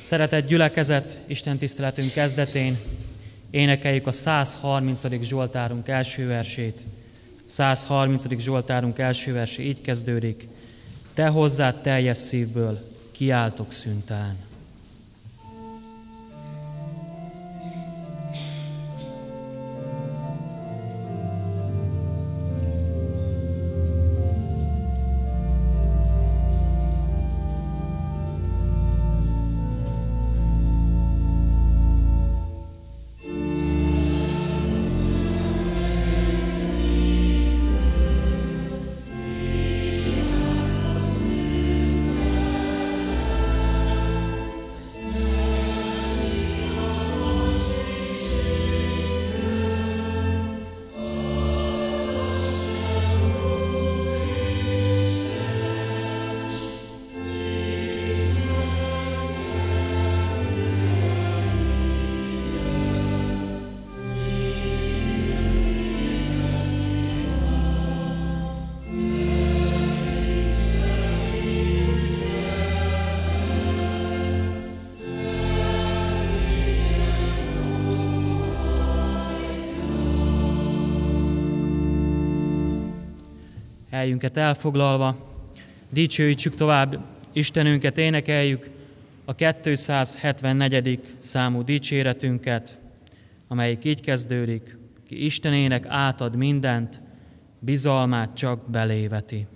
Szeretett gyülekezet, Isten tiszteletünk kezdetén énekeljük a 130. Zsoltárunk első versét. 130. Zsoltárunk első verse így kezdődik. Te hozzád teljes szívből kiáltok szüntelen. Helyünket elfoglalva, dicsőítsük tovább Istenünket, énekeljük a 274. számú dicséretünket, amelyik így kezdődik, ki Istenének átad mindent, bizalmát csak beléveti.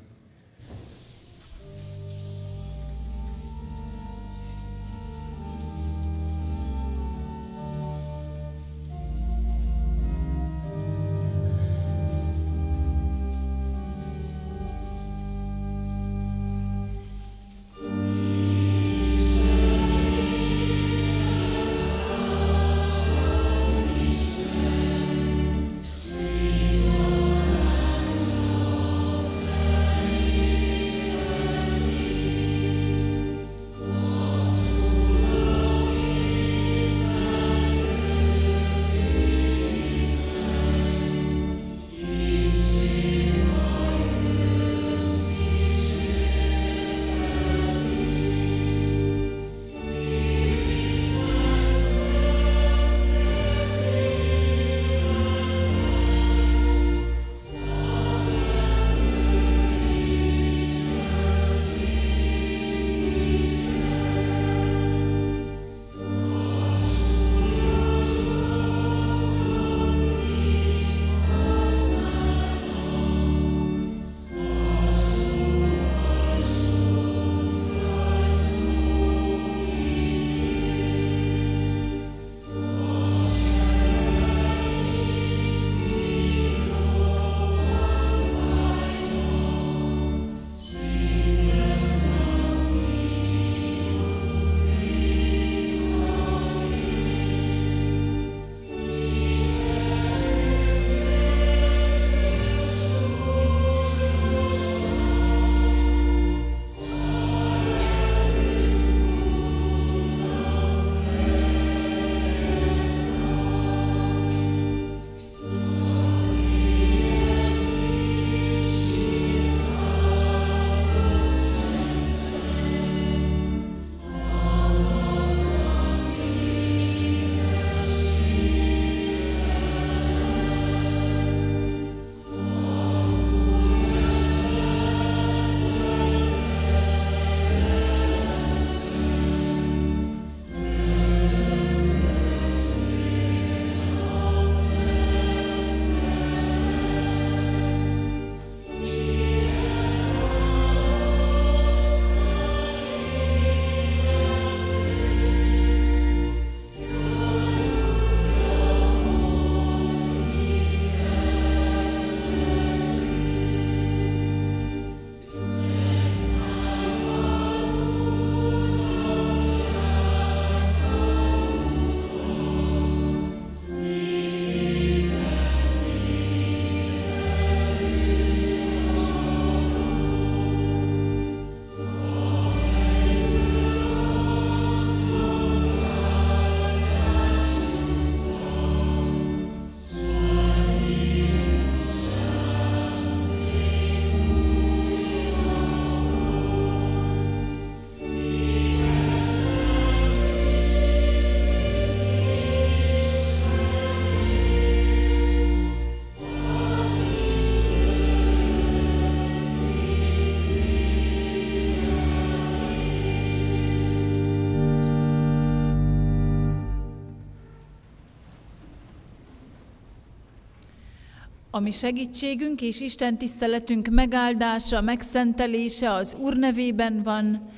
Ami segítségünk és Isten tiszteletünk megáldása, megszentelése az Úr nevében van,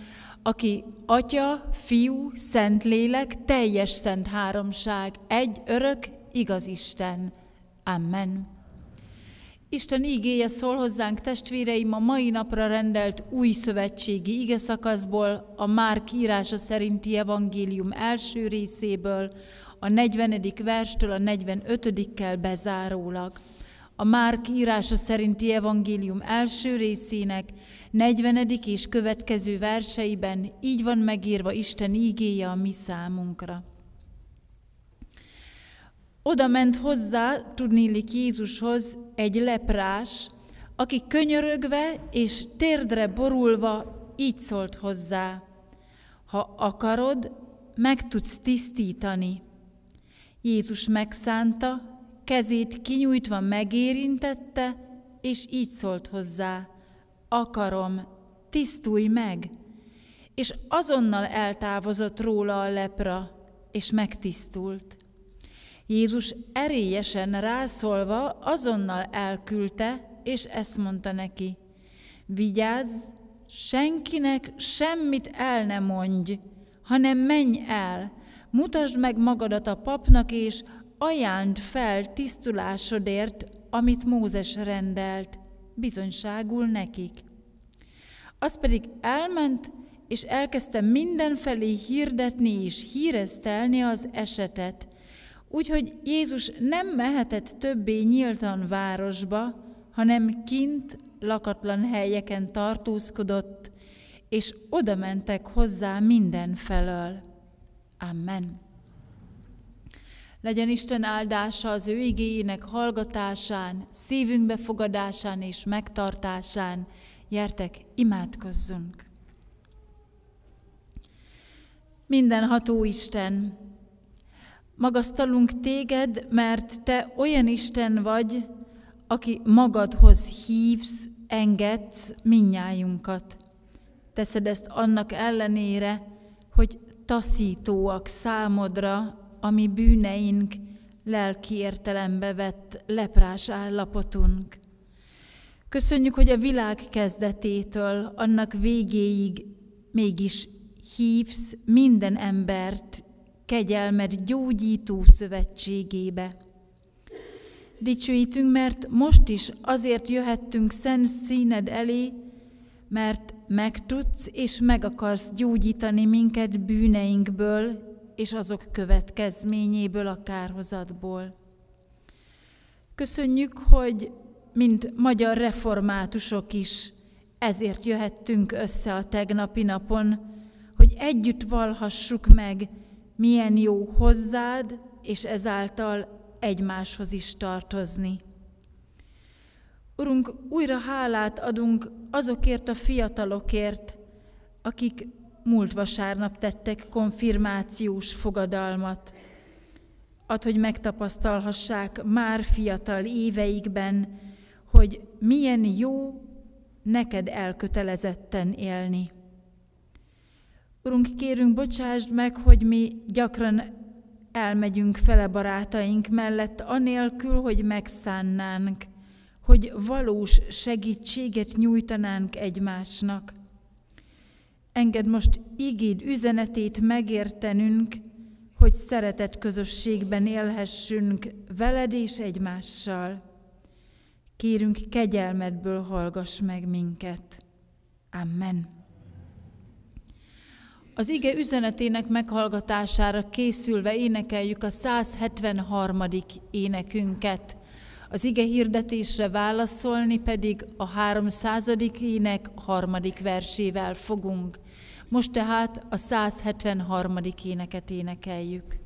aki Atya, Fiú, Szentlélek, teljes szent háromság, egy örök, igaz Isten. Amen. Isten ígéje szól hozzánk testvéreim a mai napra rendelt új szövetségi ige szakaszból, a Márk írása szerinti evangélium első részéből, a 40. verstől a 45-kel bezárólag a Márk írása szerinti evangélium első részének 40. és következő verseiben így van megírva Isten ígéje a mi számunkra. Oda ment hozzá, tudnélik Jézushoz, egy leprás, aki könyörögve és térdre borulva így szólt hozzá. Ha akarod, meg tudsz tisztítani. Jézus megszánta, kezét kinyújtva megérintette, és így szólt hozzá, akarom, tisztulj meg! És azonnal eltávozott róla a lepra, és megtisztult. Jézus erélyesen rászólva azonnal elküldte, és ezt mondta neki, vigyázz, senkinek semmit el ne mondj, hanem menj el, mutasd meg magadat a papnak, és ajánld fel tisztulásodért, amit Mózes rendelt, bizonyságul nekik. Az pedig elment, és elkezdte mindenfelé hirdetni és híreztelni az esetet, úgyhogy Jézus nem mehetett többé nyíltan városba, hanem kint lakatlan helyeken tartózkodott, és oda mentek hozzá mindenfelől. Amen. Legyen Isten áldása az ő igényének hallgatásán, szívünk befogadásán és megtartásán. Gyertek, imádkozzunk! Mindenható Isten, magasztalunk téged, mert te olyan Isten vagy, aki magadhoz hívsz, engedsz minnyájunkat. Teszed ezt annak ellenére, hogy taszítóak számodra a mi bűneink lelki értelembe vett leprás állapotunk. Köszönjük, hogy a világ kezdetétől, annak végéig mégis hívsz minden embert kegyelmed gyógyító szövetségébe. Dicsőítünk, mert most is azért jöhettünk szent színed elé, mert megtudsz és meg akarsz gyógyítani minket bűneinkből és azok következményéből, a kárhozatból. Köszönjük, hogy mint magyar reformátusok is ezért jöhettünk össze a tegnapi napon, hogy együtt valhassuk meg, milyen jó hozzád, és ezáltal egymáshoz is tartozni. Urunk, újra hálát adunk azokért a fiatalokért, akik múlt vasárnap tettek konfirmációs fogadalmat. Ad, hogy megtapasztalhassák már fiatal éveikben, hogy milyen jó neked elkötelezetten élni. Urunk, kérünk, bocsásd meg, hogy mi gyakran elmegyünk fele barátaink mellett, anélkül, hogy megszánnánk, hogy valós segítséget nyújtanánk egymásnak. Engedd most ígéd üzenetét megértenünk, hogy szeretett közösségben élhessünk veled és egymással. Kérünk kegyelmedből hallgass meg minket. Amen. Az ige üzenetének meghallgatására készülve énekeljük a 173. énekünket. Az ige hirdetésre válaszolni pedig a 300. ének harmadik versével fogunk. Most tehát a 173. éneket énekeljük.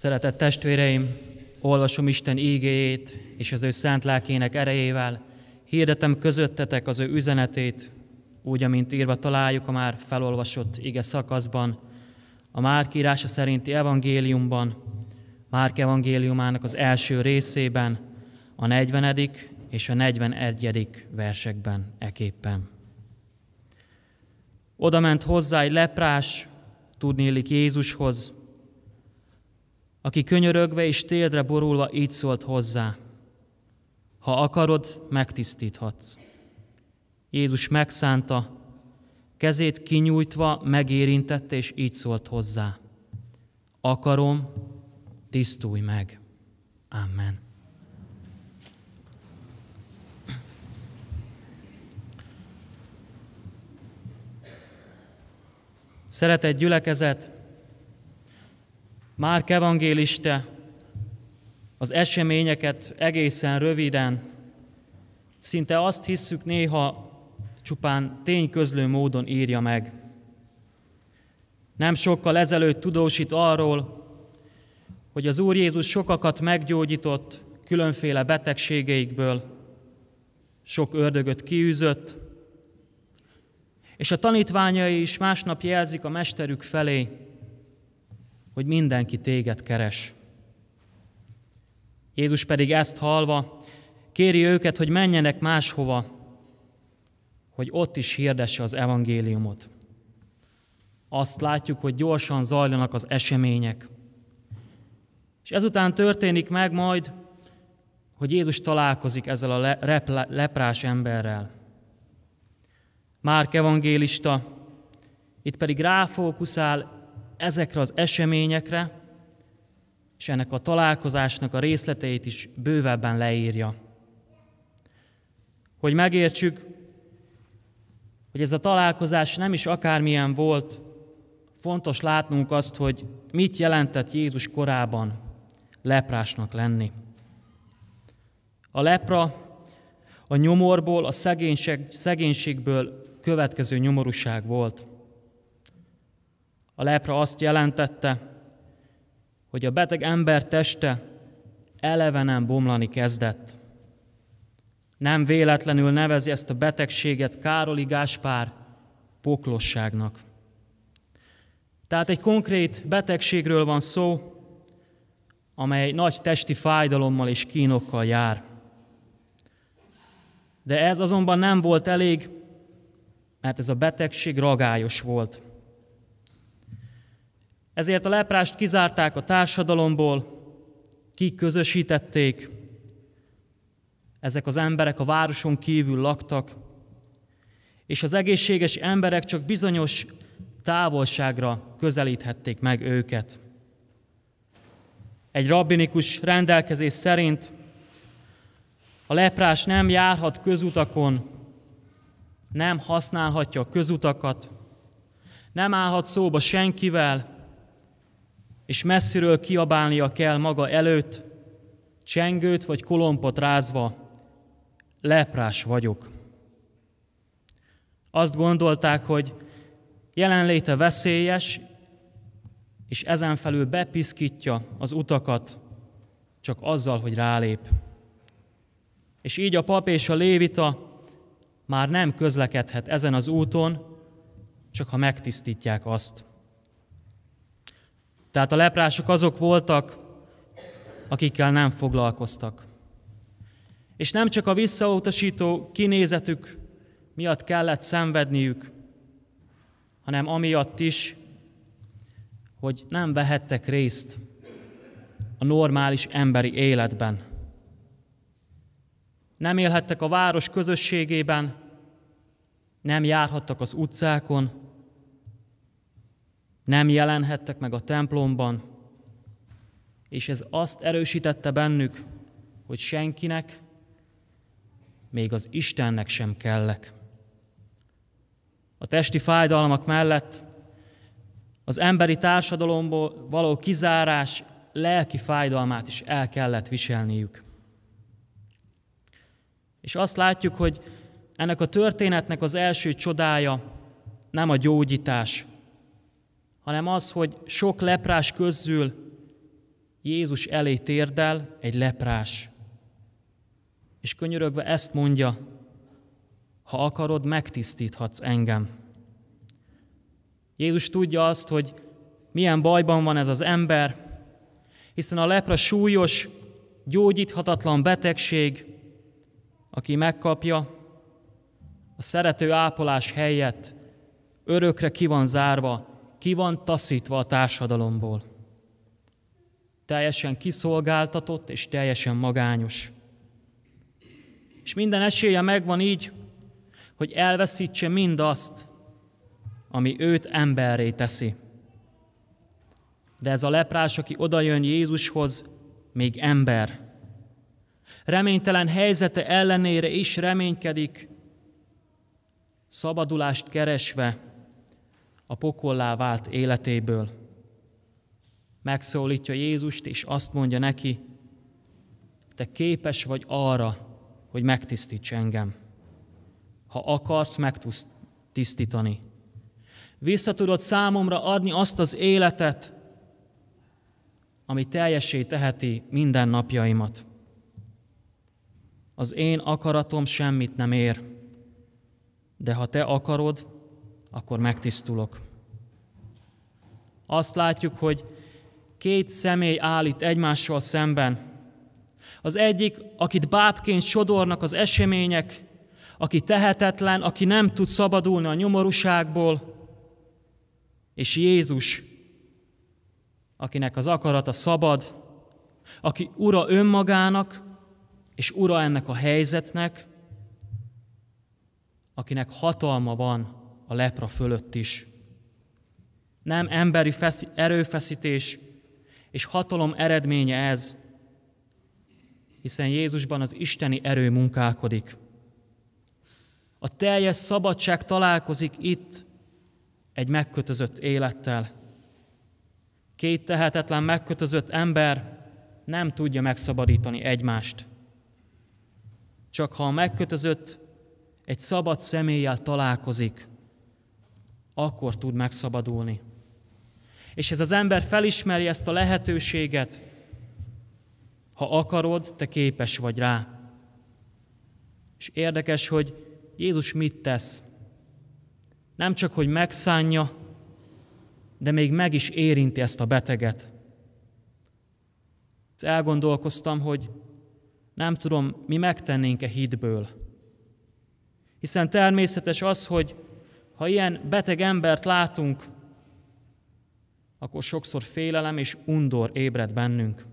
Szeretett testvéreim, olvasom Isten ígéjét, és az ő szent lelkének erejével hirdetem közöttetek az ő üzenetét, úgy, amint írva találjuk a már felolvasott ige szakaszban, a Márk írása szerinti evangéliumban, Márk evangéliumának az első részében, a 40. és a 41. versekben eképpen. Oda ment hozzá egy leprás, tudnélik Jézushoz, aki könyörögve és téldre borulva így szólt hozzá, ha akarod, megtisztíthatsz. Jézus megszánta, kezét kinyújtva megérintette, és így szólt hozzá. Akarom, tisztulj meg. Amen. Szeretett gyülekezet, Márk evangéliste az eseményeket egészen röviden, szinte azt hisszük néha csupán tényközlő módon írja meg. Nem sokkal ezelőtt tudósít arról, hogy az Úr Jézus sokakat meggyógyított különféle betegségeikből, sok ördögöt kiűzött, és a tanítványai is másnap jelzik a mesterük felé, hogy mindenki téged keres. Jézus pedig ezt halva kéri őket, hogy menjenek máshova, hogy ott is hirdesse az evangéliumot. Azt látjuk, hogy gyorsan zajlanak az események. És ezután történik meg majd, hogy Jézus találkozik ezzel a leprás emberrel. Márk evangélista itt pedig ráfókuszál ezekre az eseményekre, és ennek a találkozásnak a részleteit is bővebben leírja. Hogy megértsük, hogy ez a találkozás nem is akármilyen volt, fontos látnunk azt, hogy mit jelentett Jézus korában leprásnak lenni. A lepra a nyomorból, a szegénység, szegénységből következő nyomorúság volt. A lepra azt jelentette, hogy a beteg ember teste elevenen bomlani kezdett. Nem véletlenül nevezi ezt a betegséget Károli Gáspár poklosságnak. Tehát egy konkrét betegségről van szó, amely nagy testi fájdalommal és kínokkal jár. De ez azonban nem volt elég, mert ez a betegség ragályos volt. Ezért a leprást kizárták a társadalomból, kiközösítették, ezek az emberek a városon kívül laktak, és az egészséges emberek csak bizonyos távolságra közelíthették meg őket. Egy rabbinikus rendelkezés szerint a leprás nem járhat közutakon, nem használhatja a közutakat, nem állhat szóba senkivel, és messziről kiabálnia kell maga előtt, csengőt vagy kolompot rázva, leprás vagyok. Azt gondolták, hogy jelenléte veszélyes, és ezen felül bepiszkítja az utakat, csak azzal, hogy rálép. És így a pap és a lévita már nem közlekedhet ezen az úton, csak ha megtisztítják azt. Tehát a leprások azok voltak, akikkel nem foglalkoztak. És nem csak a visszautasító kinézetük miatt kellett szenvedniük, hanem amiatt is, hogy nem vehettek részt a normális emberi életben. Nem élhettek a város közösségében, nem járhattak az utcákon, nem jelenhettek meg a templomban, és ez azt erősítette bennük, hogy senkinek, még az Istennek sem kellek. A testi fájdalmak mellett az emberi társadalomból való kizárás lelki fájdalmát is el kellett viselniük. És azt látjuk, hogy ennek a történetnek az első csodája nem a gyógyítás, hanem az, hogy sok leprás közül Jézus elé térdel egy leprás. És könyörögve ezt mondja, ha akarod, megtisztíthatsz engem. Jézus tudja azt, hogy milyen bajban van ez az ember, hiszen a lepra súlyos, gyógyíthatatlan betegség, aki megkapja, a szerető ápolás helyett örökre ki van zárva, ki van taszítva a társadalomból. Teljesen kiszolgáltatott és teljesen magányos. És minden esélye megvan így, hogy elveszítse mindazt, ami őt emberré teszi. De ez a leprás, aki odajön Jézushoz, még ember. Reménytelen helyzete ellenére is reménykedik, szabadulást keresve a pokollá vált életéből. Megszólítja Jézust, és azt mondja neki, te képes vagy arra, hogy megtisztíts engem. Ha akarsz megtisztítani. Vissza tudod számomra adni azt az életet, ami teljesé teheti minden napjaimat. Az én akaratom semmit nem ér, de ha te akarod, akkor megtisztulok. Azt látjuk, hogy két személy állít egymással szemben. Az egyik, akit bábként sodornak az események, aki tehetetlen, aki nem tud szabadulni a nyomorúságból, és Jézus, akinek az akarata szabad, aki ura önmagának, és ura ennek a helyzetnek, akinek hatalma van a lepra fölött is. Nem emberi erőfeszítés és hatalom eredménye ez, hiszen Jézusban az isteni erő munkálkodik. A teljes szabadság találkozik itt egy megkötözött élettel. Két tehetetlen, megkötözött ember nem tudja megszabadítani egymást. Csak ha a megkötözött egy szabad személlyel találkozik, akkor tud megszabadulni. És ez az ember felismeri ezt a lehetőséget, ha akarod, te képes vagy rá. És érdekes, hogy Jézus mit tesz. Nem csak, hogy megszánja, de még meg is érinti ezt a beteget. Elgondolkoztam, hogy nem tudom, mi megtennénk-e hitből. Hiszen természetes az, hogy ha ilyen beteg embert látunk, akkor sokszor félelem és undor ébred bennünk.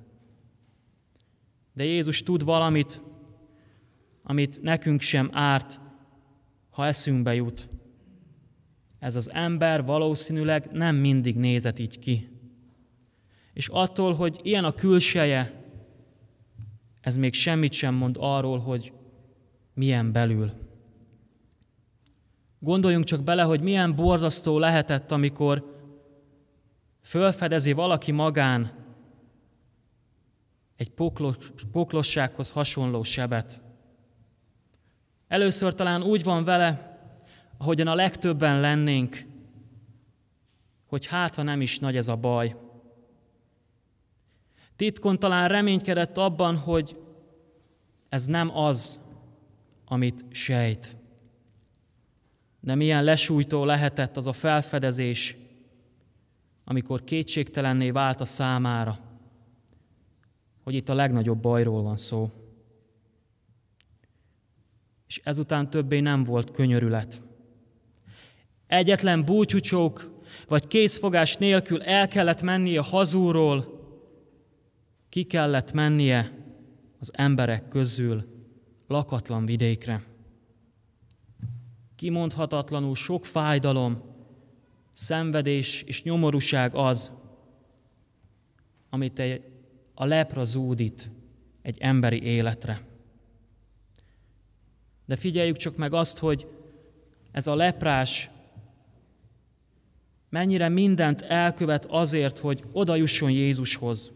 De Jézus tud valamit, amit nekünk sem árt, ha eszünkbe jut. Ez az ember valószínűleg nem mindig nézett így ki. És attól, hogy ilyen a külseje, ez még semmit sem mond arról, hogy milyen belül. Gondoljunk csak bele, hogy milyen borzasztó lehetett, amikor fölfedezi valaki magán egy poklos, poklossághoz hasonló sebet. Először talán úgy van vele, ahogyan a legtöbben lennénk, hogy hát, ha nem is nagy ez a baj. Titkon talán reménykedett abban, hogy ez nem az, amit sejt. De milyen lesújtó lehetett az a felfedezés, amikor kétségtelenné vált a számára, hogy itt a legnagyobb bajról van szó. És ezután többé nem volt könyörület. Egyetlen búcsúcsók vagy készfogás nélkül el kellett mennie hazúról, ki kellett mennie az emberek közül lakatlan vidékre. Kimondhatatlanul sok fájdalom, szenvedés és nyomorúság az, amit a lepra zúdít egy emberi életre. De figyeljük csak meg azt, hogy ez a leprás mennyire mindent elkövet azért, hogy oda jusson Jézushoz.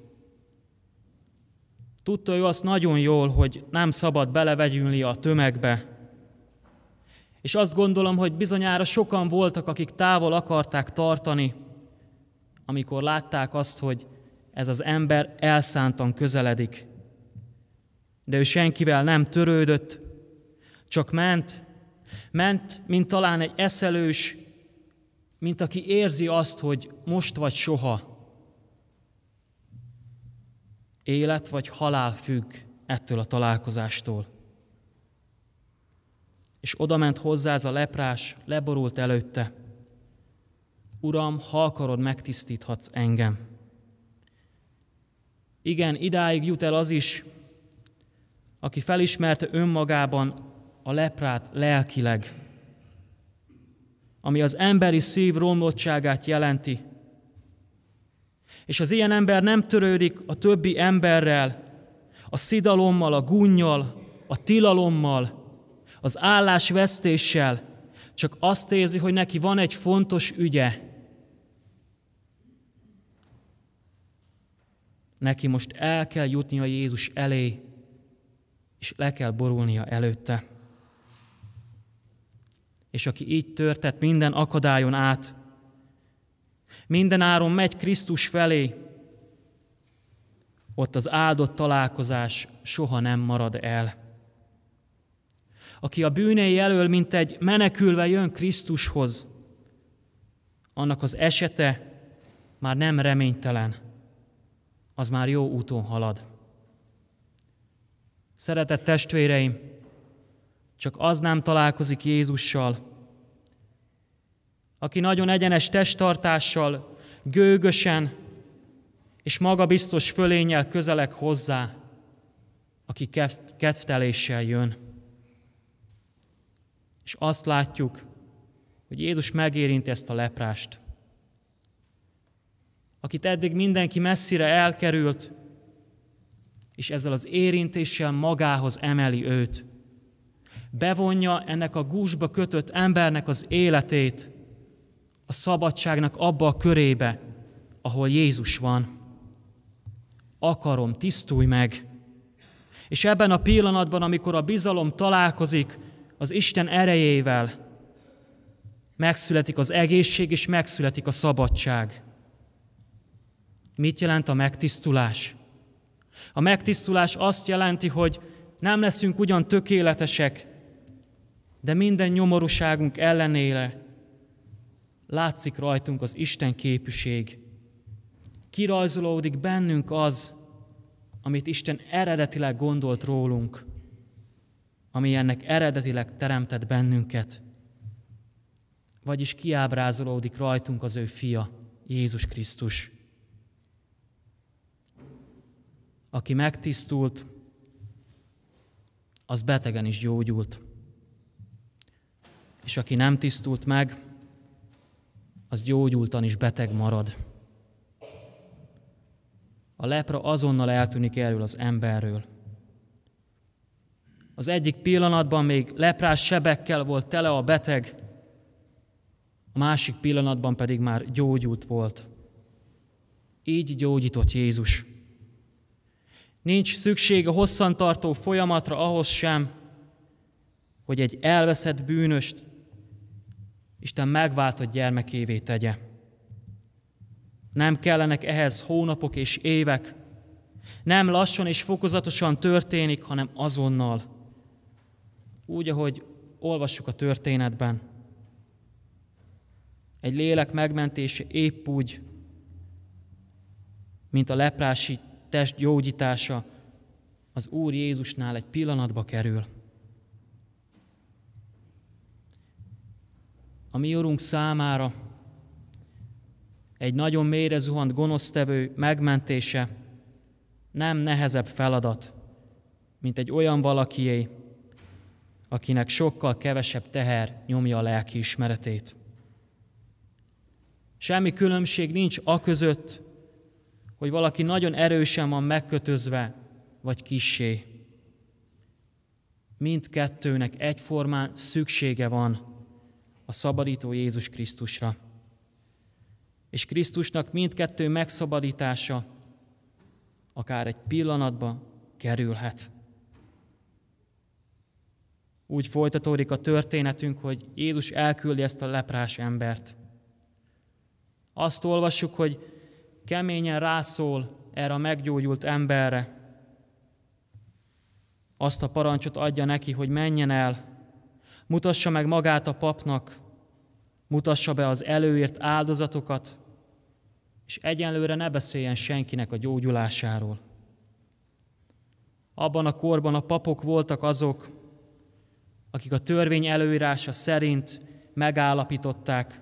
Tudta ő azt nagyon jól, hogy nem szabad belevegyülni a tömegbe. És azt gondolom, hogy bizonyára sokan voltak, akik távol akarták tartani, amikor látták azt, hogy ez az ember elszántan közeledik. De ő senkivel nem törődött, csak ment, ment, mint talán egy eszelős, mint aki érzi azt, hogy most vagy soha. Élet vagy halál függ ettől a találkozástól. És odament hozzá ez a leprás, leborult előtte. Uram, ha akarod, megtisztíthatsz engem. Igen, idáig jut el az is, aki felismerte önmagában a leprát lelkileg, ami az emberi szív romlottságát jelenti. És az ilyen ember nem törődik a többi emberrel, a szidalommal, a gunnyal, a tilalommal, az állásvesztéssel, csak azt érzi, hogy neki van egy fontos ügye. Neki most el kell jutnia Jézus elé, és le kell borulnia előtte. És aki így törtet minden akadályon át, minden áron megy Krisztus felé, ott az áldott találkozás soha nem marad el. Aki a bűnei elől, mint egy menekülve jön Krisztushoz, annak az esete már nem reménytelen, az már jó úton halad. Szeretett testvéreim, csak az nem találkozik Jézussal, aki nagyon egyenes testtartással, gőgösen és magabiztos fölényel közelek hozzá, aki kedvteléssel jön. És azt látjuk, hogy Jézus megérinti ezt a leprást, akit eddig mindenki messzire elkerült, és ezzel az érintéssel magához emeli őt. Bevonja ennek a gúzsba kötött embernek az életét a szabadságnak abba a körébe, ahol Jézus van. Akarom, tisztulj meg! És ebben a pillanatban, amikor a bizalom találkozik az Isten erejével, megszületik az egészség és megszületik a szabadság. Mit jelent a megtisztulás? A megtisztulás azt jelenti, hogy nem leszünk ugyan tökéletesek, de minden nyomorúságunk ellenére látszik rajtunk az Isten képűség. Kirajzolódik bennünk az, amit Isten eredetileg gondolt rólunk, ami ennek eredetileg teremtett bennünket. Vagyis kiábrázolódik rajtunk az ő fia, Jézus Krisztus. Aki megtisztult, az betegen is gyógyult. És aki nem tisztult meg, az gyógyultan is beteg marad. A lepra azonnal eltűnik erről az emberről. Az egyik pillanatban még leprás sebekkel volt tele a beteg, a másik pillanatban pedig már gyógyult volt. Így gyógyított Jézus. Nincs szükség a hosszantartó folyamatra ahhoz sem, hogy egy elveszett bűnöst Isten megváltott gyermekévé tegye. Nem kellenek ehhez hónapok és évek, nem lassan és fokozatosan történik, hanem azonnal. Úgy, ahogy olvassuk a történetben. Egy lélek megmentése épp úgy, mint a leprási test gyógyítása az Úr Jézusnál egy pillanatba kerül. A mi Urunk számára egy nagyon mélyre zuhant gonosztevő megmentése nem nehezebb feladat, mint egy olyan valakié, akinek sokkal kevesebb teher nyomja a lelki ismeretét. Semmi különbség nincs a között, hogy valaki nagyon erősen van megkötözve, vagy kissé. Mindkettőnek egyformán szüksége van a szabadító Jézus Krisztusra. És Krisztusnak mindkettő megszabadítása akár egy pillanatba kerülhet. Úgy folytatódik a történetünk, hogy Jézus elküldi ezt a leprás embert. Azt olvassuk, hogy keményen rászól erre a meggyógyult emberre. Azt a parancsot adja neki, hogy menjen el, mutassa meg magát a papnak, mutassa be az előírt áldozatokat, és egyenlőre ne beszéljen senkinek a gyógyulásáról. Abban a korban a papok voltak azok, akik a törvény előírása szerint megállapították,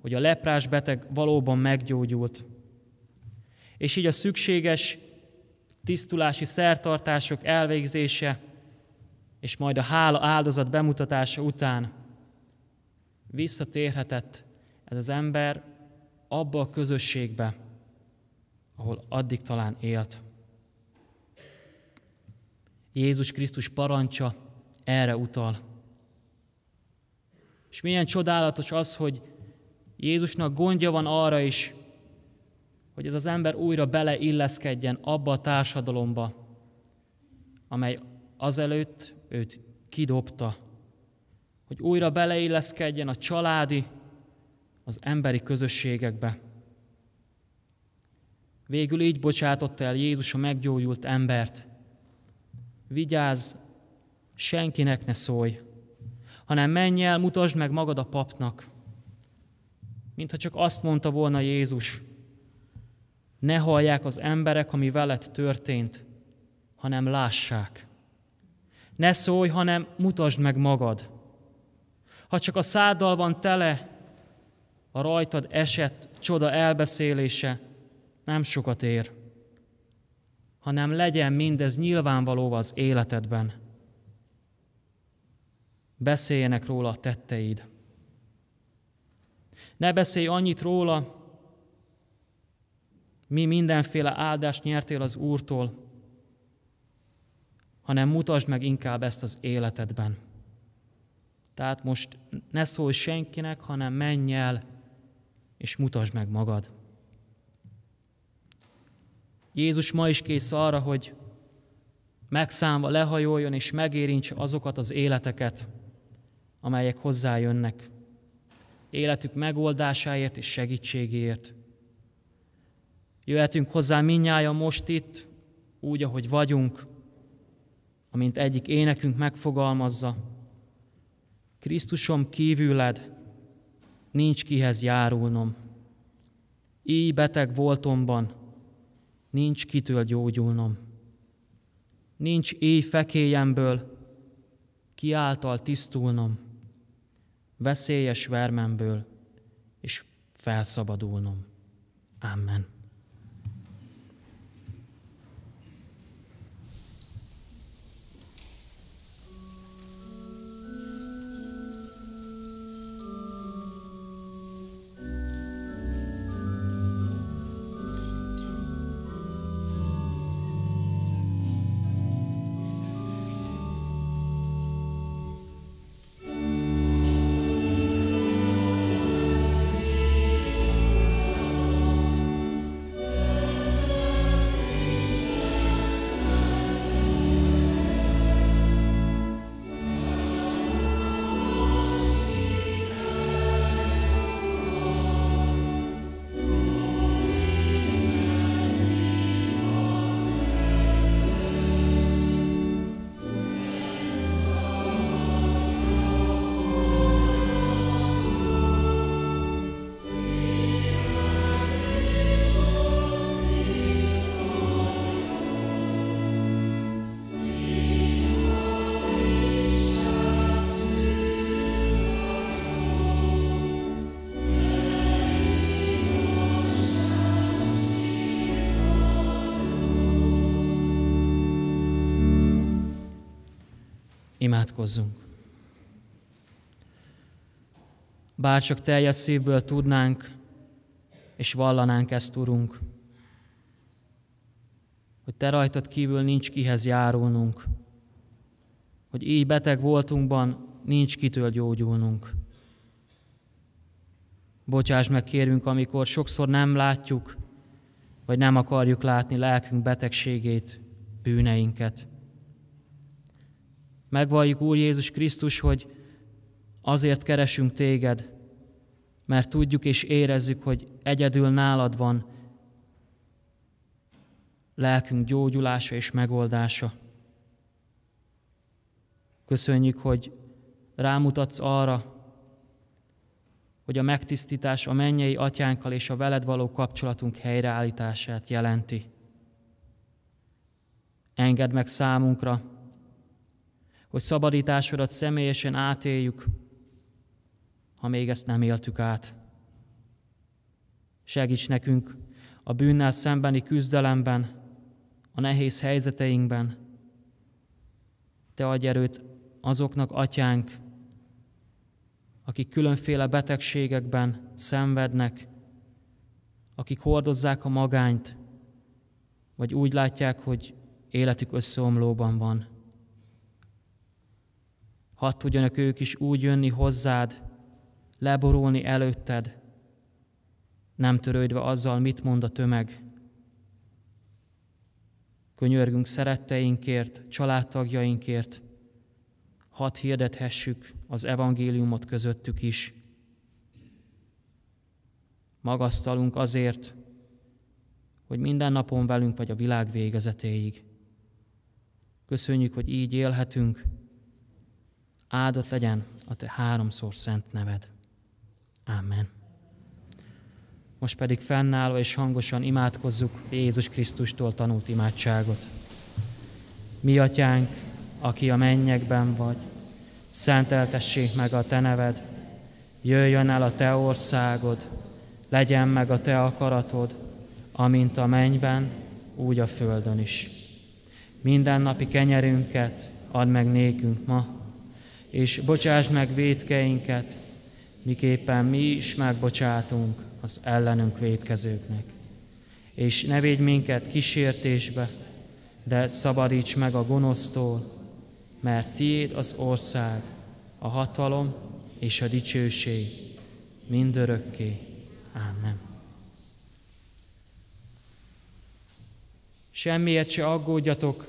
hogy a leprás beteg valóban meggyógyult. És így a szükséges tisztulási szertartások elvégzése és majd a hála áldozat bemutatása után visszatérhetett ez az ember abba a közösségbe, ahol addig talán élt. Jézus Krisztus parancsa erre utal. És milyen csodálatos az, hogy Jézusnak gondja van arra is, hogy ez az ember újra beleilleszkedjen abba a társadalomba, amely azelőtt őt kidobta, hogy újra beleilleszkedjen a családi, az emberi közösségekbe. Végül így bocsátotta el Jézus a meggyógyult embert. Vigyázz, senkinek ne szólj, hanem menj el, mutasd meg magad a papnak. Mintha csak azt mondta volna Jézus, ne hallják az emberek, ami veled történt, hanem lássák. Ne szólj, hanem mutasd meg magad. Ha csak a száddal van tele a rajtad esett csoda elbeszélése, nem sokat ér, hanem legyen mindez nyilvánvaló az életedben. Beszéljenek róla a tetteid. Ne beszélj annyit róla, mi mindenféle áldást nyertél az Úrtól, hanem mutasd meg inkább ezt az életedben. Tehát most ne szólj senkinek, hanem menj el, és mutasd meg magad. Jézus ma is kész arra, hogy megszámva lehajoljon és megérintse azokat az életeket, amelyek hozzájönnek. Életük megoldásáért és segítségéért. Jöhetünk hozzá minnyája most itt, úgy, ahogy vagyunk, amint egyik énekünk megfogalmazza. Krisztusom kívüled nincs kihez járulnom. Így beteg voltomban nincs kitől gyógyulnom. Nincs éj fekélyemből kiáltal tisztulnom, veszélyes vermemből és felszabadulnom. Amen. Imádkozzunk. Bár csak teljes szívből tudnánk, és vallanánk ezt, Urunk, hogy Te rajtad kívül nincs kihez járulnunk, hogy így beteg voltunkban nincs kitől gyógyulnunk. Bocsáss meg, kérünk, amikor sokszor nem látjuk, vagy nem akarjuk látni lelkünk betegségét, bűneinket. Megvalljuk Úr Jézus Krisztus, hogy azért keresünk téged, mert tudjuk és érezzük, hogy egyedül nálad van lelkünk gyógyulása és megoldása. Köszönjük, hogy rámutatsz arra, hogy a megtisztítás a mennyei atyánkkal és a veled való kapcsolatunk helyreállítását jelenti. Engedd meg számunkra, hogy szabadításodat személyesen átéljük, ha még ezt nem éltük át. Segíts nekünk a bűnnel szembeni küzdelemben, a nehéz helyzeteinkben. Te adj erőt azoknak, atyánk, akik különféle betegségekben szenvednek, akik hordozzák a magányt, vagy úgy látják, hogy életük összeomlóban van. Hadd tudjanak ők is úgy jönni hozzád, leborulni előtted, nem törődve azzal, mit mond a tömeg. Könyörgünk szeretteinkért, családtagjainkért, hadd hirdethessük az evangéliumot közöttük is. Magasztalunk azért, hogy minden napon velünk vagy a világ végezetéig. Köszönjük, hogy így élhetünk. Áldott legyen a Te háromszor szent neved. Amen. Most pedig fennállva és hangosan imádkozzuk Jézus Krisztustól tanult imádságot. Mi, Atyánk, aki a mennyekben vagy, szenteltessék meg a Te neved, jöjjön el a Te országod, legyen meg a Te akaratod, amint a mennyben, úgy a földön is. Minden napi kenyerünket add meg nékünk ma, és bocsásd meg védkeinket, miképpen mi is megbocsátunk az ellenünk védkezőknek. És ne védj minket kísértésbe, de szabadíts meg a gonosztól, mert tiéd az ország, a hatalom és a dicsőség mindörökké. Amen. Semmiért se aggódjatok,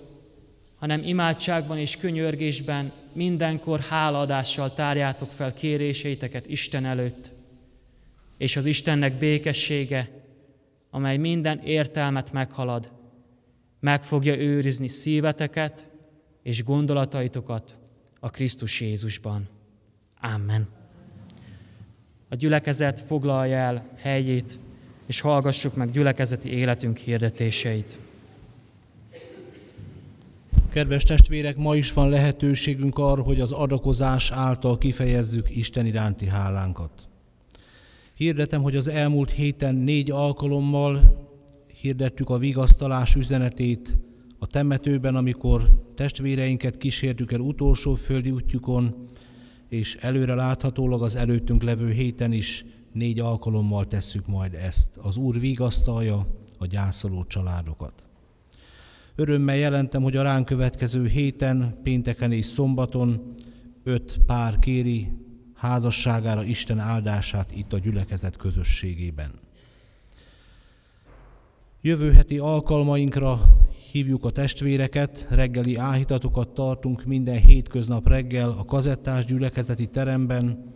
hanem imádságban és könyörgésben mindenkor hálaadással tárjátok fel kéréseiteket Isten előtt, és az Istennek békessége, amely minden értelmet meghalad, meg fogja őrizni szíveteket és gondolataitokat a Krisztus Jézusban. Amen. A gyülekezet foglalja el helyét, és hallgassuk meg gyülekezeti életünk hirdetéseit. Kedves testvérek, ma is van lehetőségünk arra, hogy az adakozás által kifejezzük Isten iránti hálánkat. Hirdetem, hogy az elmúlt héten négy alkalommal hirdettük a vigasztalás üzenetét a temetőben, amikor testvéreinket kísértük el utolsó földi útjukon, és előre láthatólag az előttünk levő héten is négy alkalommal tesszük majd ezt. Az Úr vigasztalja a gyászoló családokat. Örömmel jelentem, hogy a ránk következő héten, pénteken és szombaton öt pár kéri házasságára Isten áldását itt a gyülekezet közösségében. Jövő heti alkalmainkra hívjuk a testvéreket, reggeli áhítatokat tartunk minden hétköznap reggel a kazettás gyülekezeti teremben,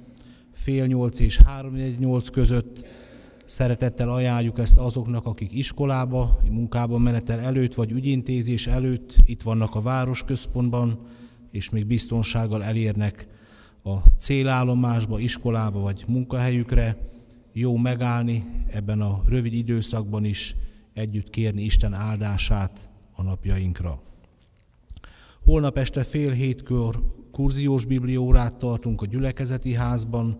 fél nyolc és három nyolc között. Szeretettel ajánljuk ezt azoknak, akik iskolába, munkába menetel előtt, vagy ügyintézés előtt itt vannak a városközpontban, és még biztonsággal elérnek a célállomásba, iskolába vagy munkahelyükre. Jó megállni ebben a rövid időszakban is, együtt kérni Isten áldását a napjainkra. Holnap este fél hétkor kurziós bibliórát tartunk a gyülekezeti házban,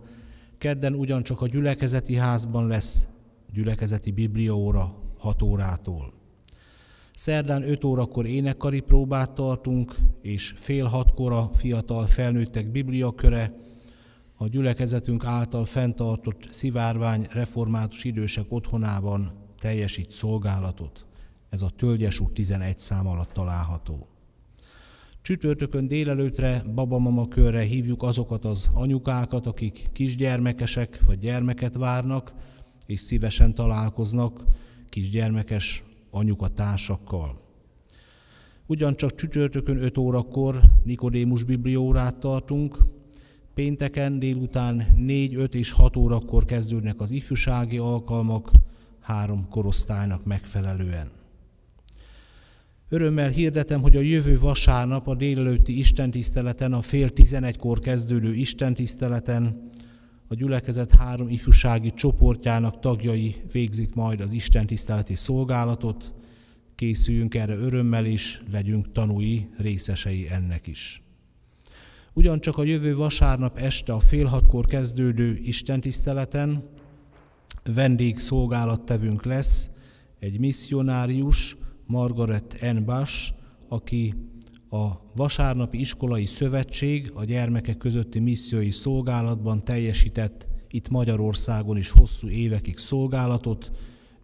kedden ugyancsak a gyülekezeti házban lesz gyülekezeti biblióra 6 órától. Szerdán 5 órakor énekkari próbát tartunk, és fél hatkor a fiatal felnőttek bibliaköre, a gyülekezetünk által fenntartott szivárvány református idősek otthonában teljesít szolgálatot. Ez a Tölgyes út 11 szám alatt található. Csütörtökön délelőtre babamama körre hívjuk azokat az anyukákat, akik kisgyermekesek vagy gyermeket várnak, és szívesen találkoznak kisgyermekes anyukatársakkal. Ugyancsak csütörtökön 5 órakor Nikodémus bibliórát tartunk, pénteken délután 4, 5 és 6 órakor kezdődnek az ifjúsági alkalmak három korosztálynak megfelelően. Örömmel hirdetem, hogy a jövő vasárnap a délelőtti istentiszteleten, a fél tizenegykor kezdődő istentiszteleten a gyülekezet három ifjúsági csoportjának tagjai végzik majd az istentiszteleti szolgálatot. Készüljünk erre örömmel is, legyünk tanúi, részesei ennek is. Ugyancsak a jövő vasárnap este a fél hatkor kezdődő istentiszteleten vendégszolgálattevünk lesz, egy misszionárius, Margaret N. Bush, aki a Vasárnapi Iskolai Szövetség a gyermekek közötti missziói szolgálatban teljesített itt Magyarországon is hosszú évekig szolgálatot.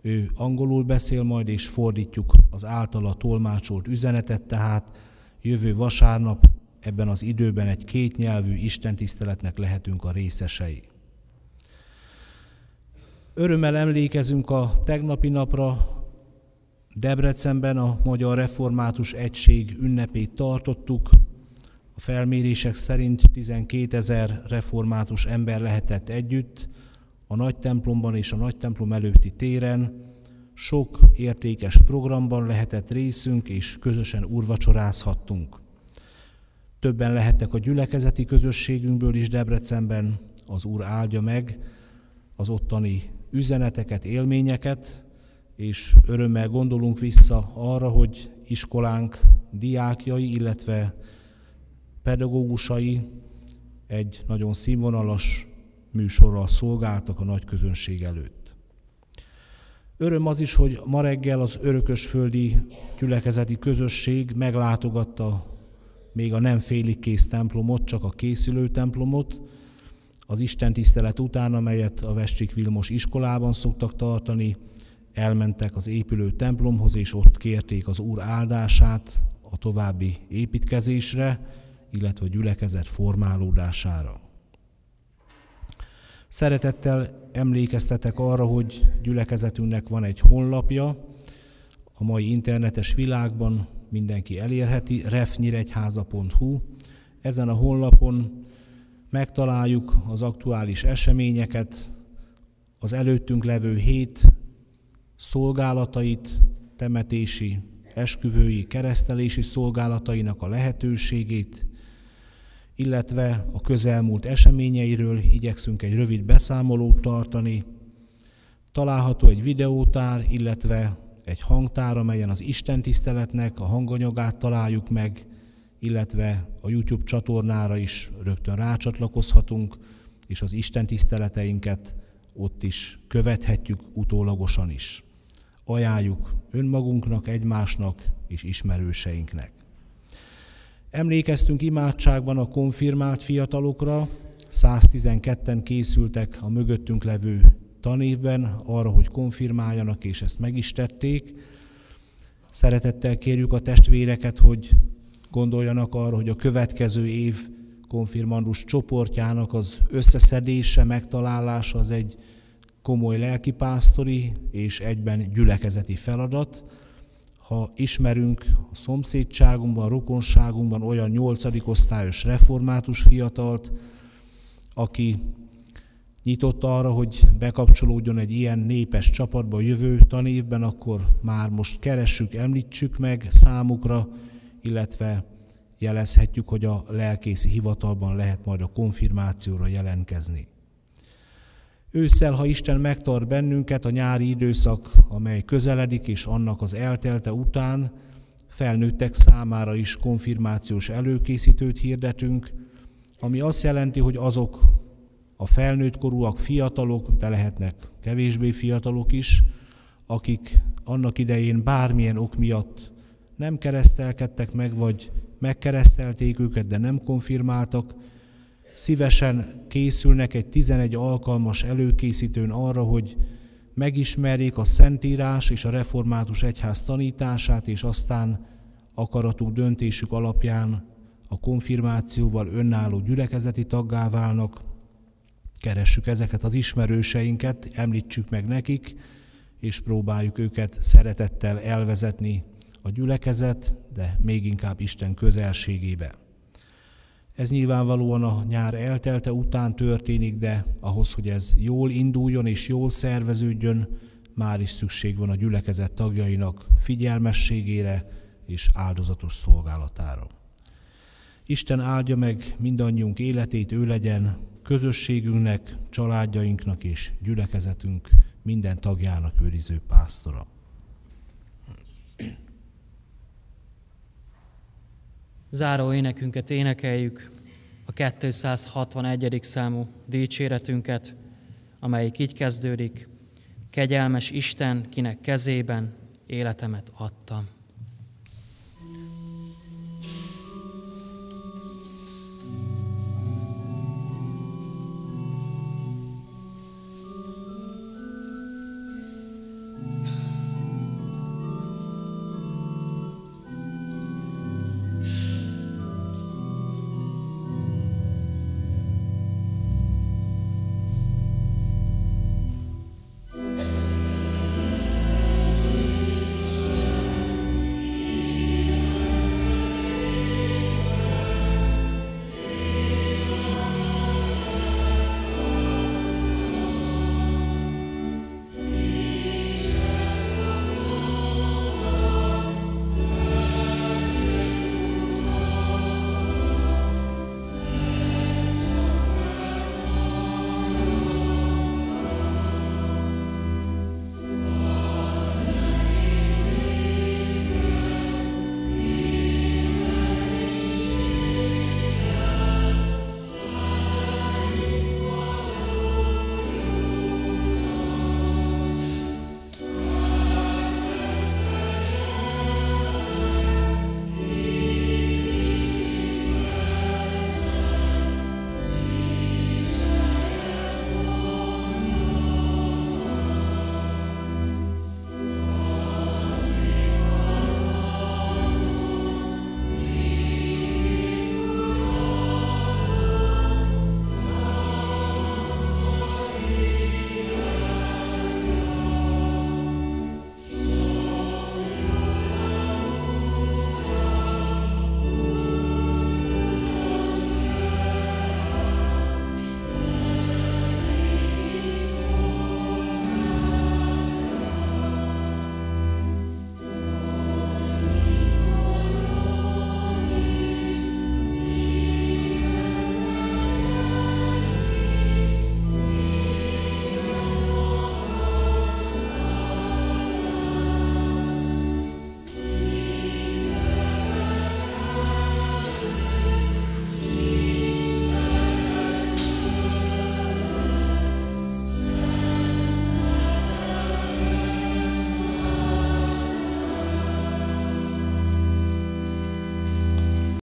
Ő angolul beszél majd, és fordítjuk az általa tolmácsolt üzenetet, tehát jövő vasárnap ebben az időben egy kétnyelvű istentiszteletnek lehetünk a részesei. Örömmel emlékezünk a tegnapi napra, Debrecenben a Magyar Református Egység ünnepét tartottuk. A felmérések szerint 12 ezer református ember lehetett együtt a nagy templomban és a nagy templom előtti téren. Sok értékes programban lehetett részünk, és közösen urvacsorázhattunk. Többen lehettek a gyülekezeti közösségünkből is Debrecenben. Az Úr áldja meg az ottani üzeneteket, élményeket, és örömmel gondolunk vissza arra, hogy iskolánk diákjai, illetve pedagógusai egy nagyon színvonalas műsorral szolgáltak a nagy közönség előtt. Öröm az is, hogy ma reggel az örökösföldi gyülekezeti közösség meglátogatta még a nem félig kész templomot, csak a készülő templomot, az Isten tisztelet után, amelyet a Vestsik Vilmos iskolában szoktak tartani, elmentek az épülő templomhoz, és ott kérték az Úr áldását a további építkezésre, illetve gyülekezet formálódására. Szeretettel emlékeztetek arra, hogy gyülekezetünknek van egy honlapja, a mai internetes világban mindenki elérheti, refnyiregyháza.hu. Ezen a honlapon megtaláljuk az aktuális eseményeket, az előttünk levő hét szolgálatait, temetési, esküvői, keresztelési szolgálatainak a lehetőségét, illetve a közelmúlt eseményeiről igyekszünk egy rövid beszámolót tartani. Található egy videótár, illetve egy hangtár, amelyen az Isten tiszteletnek a hanganyagát találjuk meg, illetve a YouTube csatornára is rögtön rácsatlakozhatunk, és az Isten tiszteleteinket ott is követhetjük utólagosan is. Ajánljuk önmagunknak, egymásnak és ismerőseinknek. Emlékeztünk imádságban a konfirmált fiatalokra, 112-en készültek a mögöttünk levő tanévben arra, hogy konfirmáljanak, és ezt meg is tették. Szeretettel kérjük a testvéreket, hogy gondoljanak arra, hogy a következő év konfirmandus csoportjának az összeszedése, megtalálása az egy komoly lelkipásztori és egyben gyülekezeti feladat. Ha ismerünk a szomszédságunkban, a rokonságunkban olyan nyolcadik osztályos református fiatalt, aki nyitott arra, hogy bekapcsolódjon egy ilyen népes csapatba a jövő tanévben, akkor már most keressük, említsük meg számukra, illetve jelezhetjük, hogy a lelkészi hivatalban lehet majd a konfirmációra jelentkezni. Ősszel, ha Isten megtart bennünket, a nyári időszak, amely közeledik, és annak az eltelte után, felnőttek számára is konfirmációs előkészítőt hirdetünk, ami azt jelenti, hogy azok a felnőtt korúak, fiatalok, de lehetnek kevésbé fiatalok is, akik annak idején bármilyen ok miatt nem keresztelkedtek meg, vagy megkeresztelték őket, de nem konfirmáltak, szívesen készülnek egy 11 alkalmas előkészítőn arra, hogy megismerjék a Szentírás és a református egyház tanítását, és aztán akaratuk döntésük alapján a konfirmációval önálló gyülekezeti taggá válnak. Keressük ezeket az ismerőseinket, említsük meg nekik, és próbáljuk őket szeretettel elvezetni a gyülekezet, de még inkább Isten közelségébe. Ez nyilvánvalóan a nyár eltelte után történik, de ahhoz, hogy ez jól induljon és jól szerveződjön, már is szükség van a gyülekezet tagjainak figyelmességére, és áldozatos szolgálatára. Isten áldja meg mindannyiunk életét, ő legyen közösségünknek, családjainknak és gyülekezetünk minden tagjának őriző pásztora. Záró énekünket énekeljük, a 261. számú dicséretünket, amelyik így kezdődik. Kegyelmes Isten, kinek kezében életemet adtam.